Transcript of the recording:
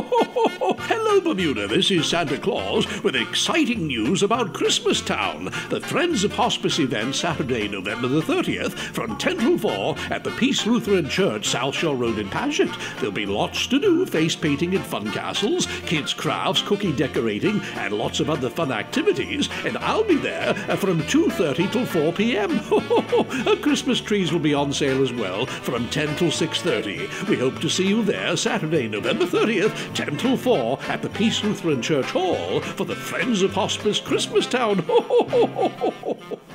Hello, Bermuda. This is Santa Claus with exciting news about Christmas Town, the Friends of Hospice event Saturday, November the 30th from 10 till 4 at the Peace Lutheran Church, South Shore Road in Paget. There'll be lots to do face painting and fun castles, kids' crafts, cookie decorating, and lots of other fun activities. And I'll be there uh, from 2.30 till 4 p.m. Christmas trees will be on sale as well from 10 till 6.30. We hope to see you there Saturday, November 30th, 10 till 4 at the Peace Lutheran Church Hall for the Friends of Hospice Christmas Town.